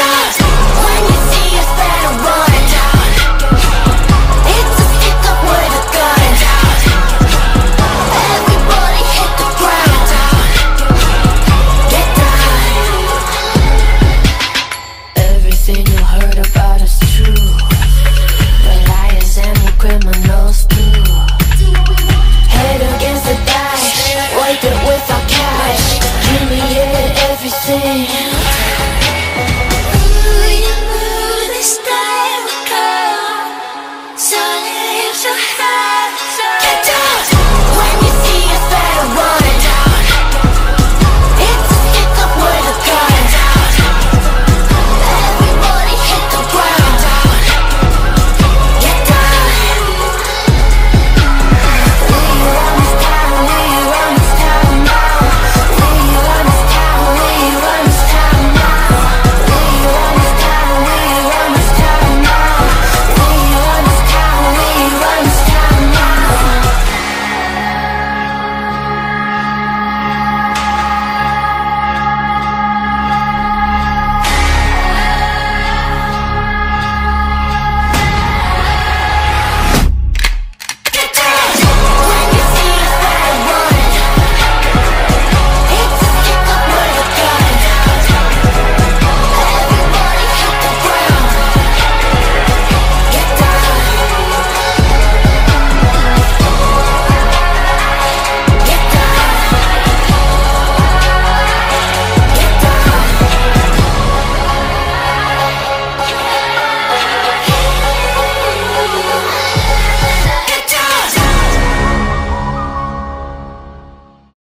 shot. your lips are high